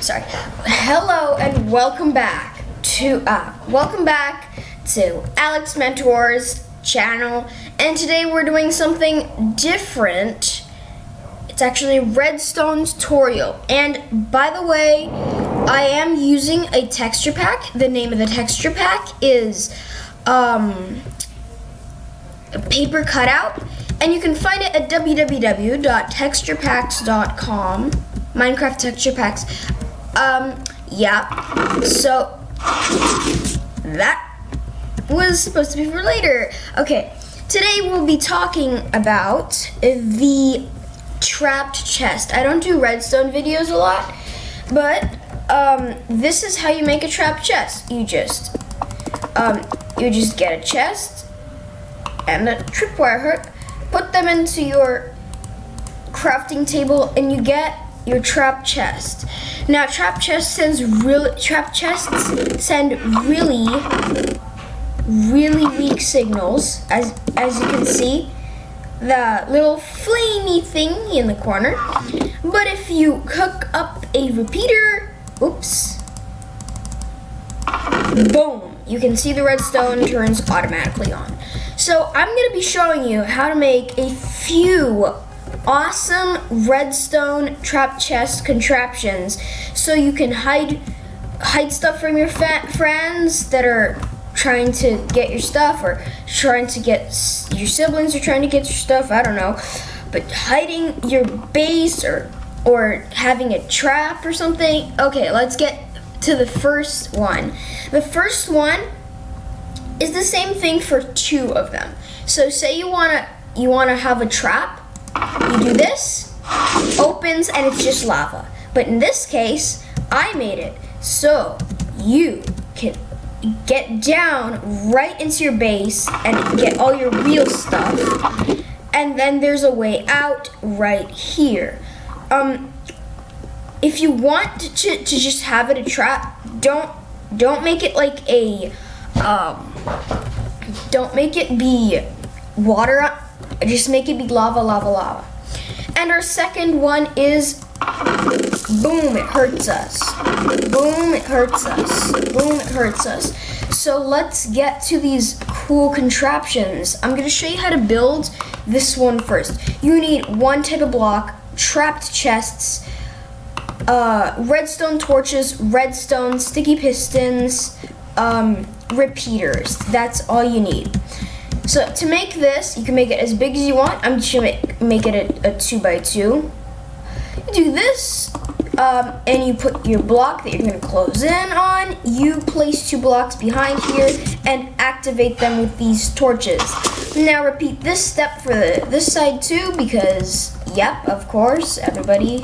Sorry. Hello and welcome back to uh welcome back to Alex Mentors channel. And today we're doing something different. It's actually a redstone tutorial. And by the way, I am using a texture pack. The name of the texture pack is um paper cutout and you can find it at www.texturepacks.com minecraft texture packs. Um yeah. So that was supposed to be for later. Okay today we'll be talking about the trapped chest. I don't do redstone videos a lot but um this is how you make a trapped chest. You just um you just get a chest and a tripwire hook, put them into your crafting table and you get your trap chest. Now trap chest sends really trap chests send really really weak signals as as you can see the little flamey thing in the corner. But if you hook up a repeater, oops, boom, you can see the redstone turns automatically on. So I'm going to be showing you how to make a few awesome redstone trap chest contraptions. So you can hide hide stuff from your friends that are trying to get your stuff or trying to get your siblings are trying to get your stuff i don't know. But hiding your base or or having a trap or something okay let's get to the first one. The first one is the same thing for two of them. So say you wanna you wanna have a trap, you do this, opens and it's just lava. But in this case, I made it so you can get down right into your base and get all your real stuff. And then there's a way out right here. Um, if you want to, to just have it a trap, don't don't make it like a um, don't make it be water, just make it be lava, lava, lava. And our second one is boom, it hurts us. Boom, it hurts us. Boom, it hurts us. So let's get to these cool contraptions. I'm gonna show you how to build this one first. You need one type of block, trapped chests, uh, redstone torches, redstone, sticky pistons, um, repeaters. That's all you need. So to make this, you can make it as big as you want. I'm just gonna make, make it a, a two by two. You do this, um, and you put your block that you're gonna close in on. You place two blocks behind here and activate them with these torches. Now repeat this step for the, this side too because, yep, of course, everybody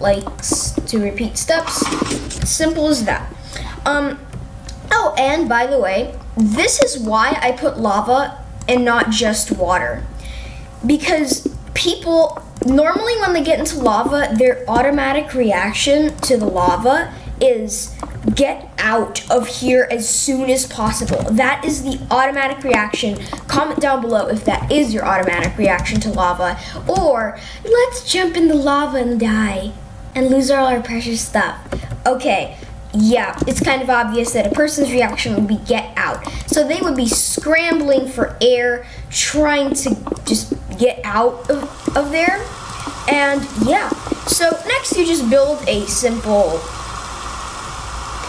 likes to repeat steps. Simple as that. Um, Oh, and by the way, this is why I put lava and not just water. Because people, normally when they get into lava, their automatic reaction to the lava is get out of here as soon as possible. That is the automatic reaction. Comment down below if that is your automatic reaction to lava. Or let's jump in the lava and die and lose all our precious stuff. Okay, yeah, it's kind of obvious that a person's reaction would be get out. So they would be scrambling for air, trying to just get out of, of there. And yeah, so next you just build a simple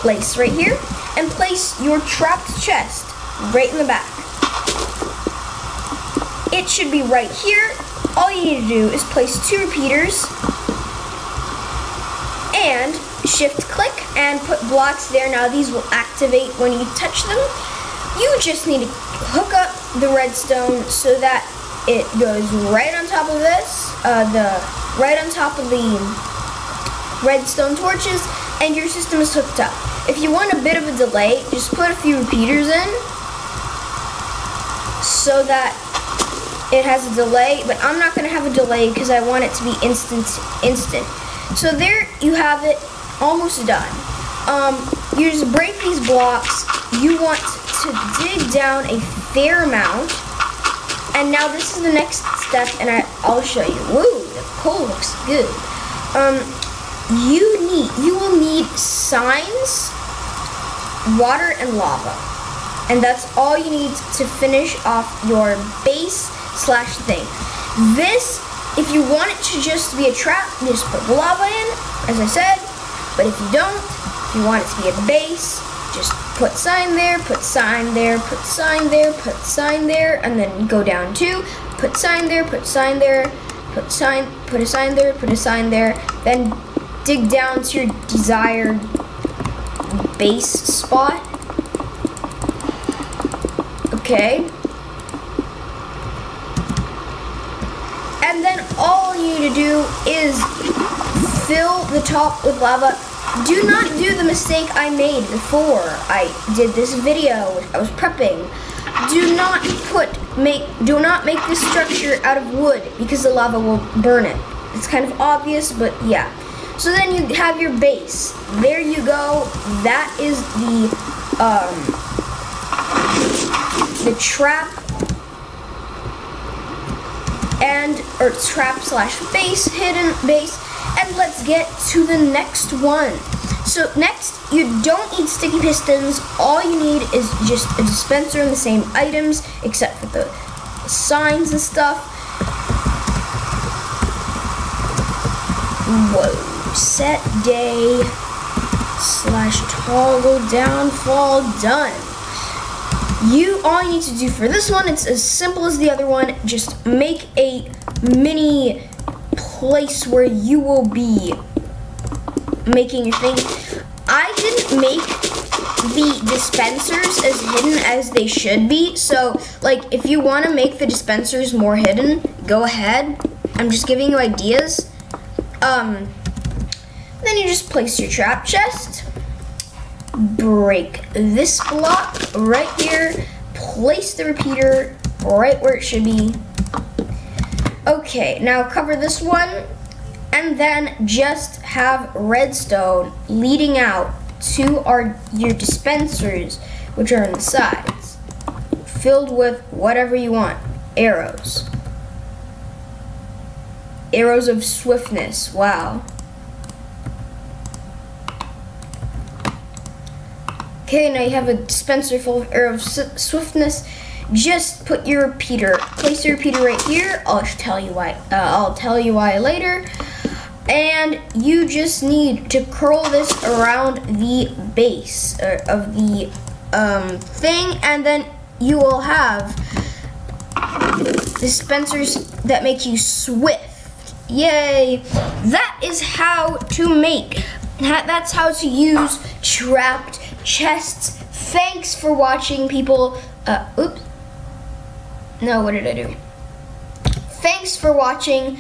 place right here and place your trapped chest right in the back. It should be right here. All you need to do is place two repeaters and shift click and put blocks there. Now these will activate when you touch them. You just need to hook up the redstone so that it goes right on top of this, uh, the right on top of the redstone torches, and your system is hooked up. If you want a bit of a delay, just put a few repeaters in so that it has a delay, but I'm not going to have a delay because I want it to be instant, instant. So there you have it almost done. Um, you just break these blocks. You want to dig down a fair amount. And now this is the next step, and I, I'll show you. Woo, the coal looks good. Um, you need you will need signs, water, and lava. And that's all you need to finish off your base slash thing. This, if you want it to just be a trap, you just put lava in, as I said. But if you don't, if you want it to be a base, just put sign there, put sign there, put sign there, put sign there, and then go down two, put sign there, put sign there, put sign, put a sign there, put a sign there, then dig down to your desired base spot. Okay. And then all you need to do is fill the top with lava. Do not do the mistake I made before I did this video. I was prepping. Do not put, make, do not make this structure out of wood because the lava will burn it. It's kind of obvious, but yeah. So then you have your base. There you go. That is the, um, the trap and or trap slash base hidden base and let's get to the next one. So next you don't need sticky pistons. All you need is just a dispenser and the same items except for the signs and stuff. Whoa set day slash toggle downfall done. You all you need to do for this one it's as simple as the other one. Just make a mini place where you will be making your thing. I didn't make the dispensers as hidden as they should be. So like if you want to make the dispensers more hidden go ahead. I'm just giving you ideas. Um then you just place your trap chest. Break this block right here, place the repeater right where it should be. Okay, now cover this one, and then just have redstone leading out to our your dispensers, which are on the sides, filled with whatever you want. Arrows. Arrows of swiftness, wow. Okay, now you have a dispenser full of arrow of swiftness. Just put your repeater, place your repeater right here. I'll tell you why. Uh, I'll tell you why later. And you just need to curl this around the base uh, of the um, thing, and then you will have dispensers that make you swift. Yay! That is how to make. That's how to use trapped chests. Thanks for watching, people. Uh, oops. No, what did I do? Thanks for watching.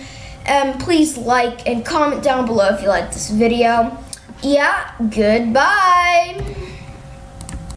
Um, please like and comment down below if you like this video. Yeah, goodbye.